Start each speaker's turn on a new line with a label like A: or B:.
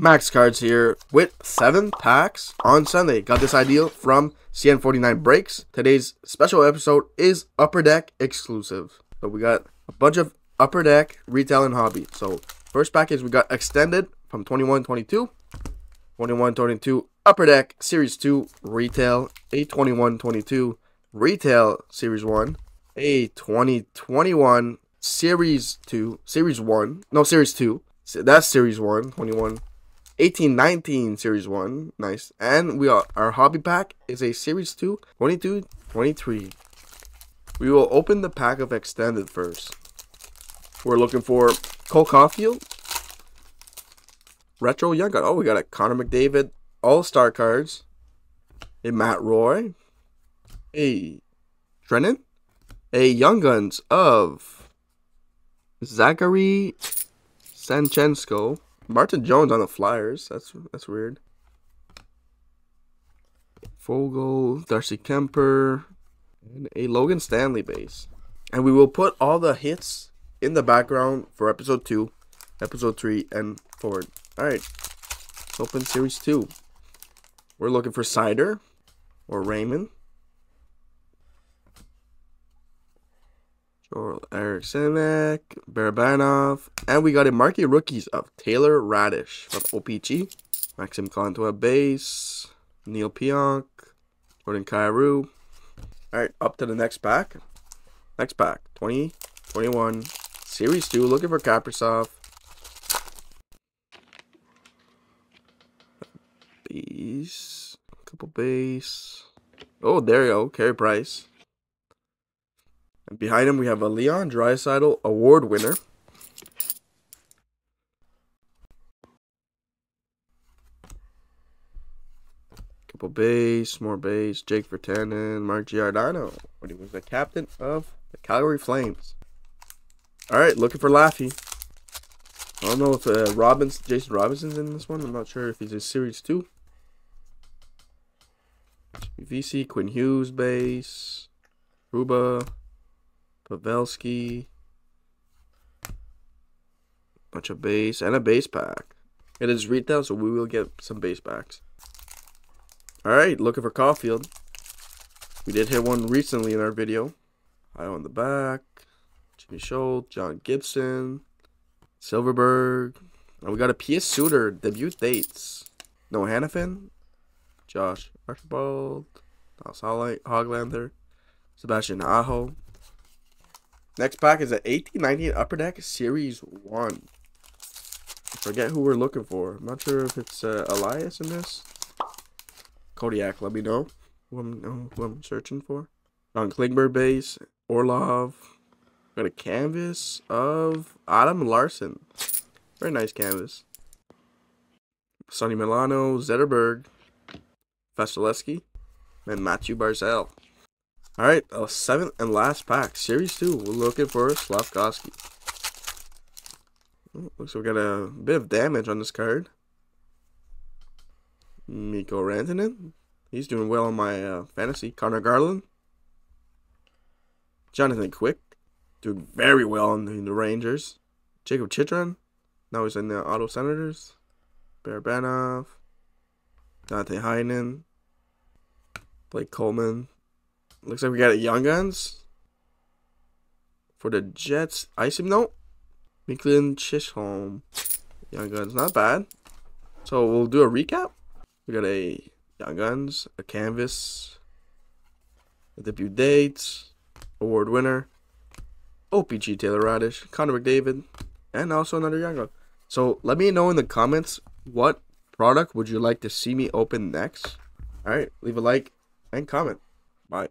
A: Max cards here with seven packs on Sunday. Got this idea from CN49 Breaks. Today's special episode is Upper Deck exclusive. So we got a bunch of Upper Deck retail and hobby. So first package we got extended from 21-22, 21-22 Upper Deck Series 2 retail, a 21-22 retail Series 1, a 2021 Series 2, Series 1, no Series 2. That's Series 1, 21 1819 Series 1. Nice. And we are our hobby pack is a Series 2, 22, 23. We will open the pack of extended first. We're looking for Cole Caufield. Retro Young Gun. Oh, we got a Connor McDavid All-Star cards. A Matt Roy. A Drennan. A Young Guns of Zachary Sanchensko. Martin Jones on the Flyers. That's that's weird. Foegele, Darcy Kuemper, and a Logan Stanley base. And we will put all the hits in the background for episode 2, episode 3, and forward. Alright. Open series 2. We're looking for Seider or Raymond. Joel Eriksson, Barabanov, and we got a marquee rookies of Taylor Raddysh from OPG, Maxime Comtois base, Neal Pionk, Jordan Kyrou. Alright, up to the next pack. Next pack, 20, 21, Series 2, looking for Kaprizov. Base, couple base. Oh, there you go, Carey Price. And behind him, we have a Leon Draisaitl Award winner. Couple base, more base. Jake Virtanen, Mark Giordano, when he was the captain of the Calgary Flames. All right, looking for Laffy. I don't know if uh, Robbins, Jason Robertson's in this one. I'm not sure if he's in Series 2. VC, Quinn Hughes base. Ruba. Pavelski. Bunch of base and a base pack. It is retail, so we will get some base packs. Alright, looking for Caufield. We did hit one recently in our video. High on the back. Jimmy Schultz, John Gibson, Silfverberg. And we got a Pius Suter debut dates. Noah Hanifin, Josh Archibald, Dallas Hoglander, Sebastian Aho, Next pack is an 1819 Upper Deck Series 1. I forget who we're looking for. I'm not sure if it's uh, Elias in this. Kodiak, let me know who I'm, who I'm searching for. On Klingberg base, Orlov. Got a canvas of Adam Larsson. Very nice canvas. Sonny Milano, Zetterberg, Vasilevskiy, and Matthew Barzal. Alright, a seventh and last pack. Series 2. We're looking for Slavkovsky. Oh, looks like we got a bit of damage on this card. Mikko Rantanen. He's doing well on my uh, fantasy. Conor Garland. Jonathan Quick. Doing very well in the, the Rangers. Jakob Chychrun. Now he's in the Ottawa Senators. Barabanov. Danton Heinen. Blake Coleman. Looks like we got a Young Guns. For the Jets, Ice Note. Miklin Chisholm. Young Guns, not bad. So we'll do a recap. We got a Young Guns, a Canvas, a debut date, award winner, OPG Taylor Raddysh, Connor McDavid, and also another Young Gun. So let me know in the comments what product would you like to see me open next. Alright, leave a like and comment. Bye.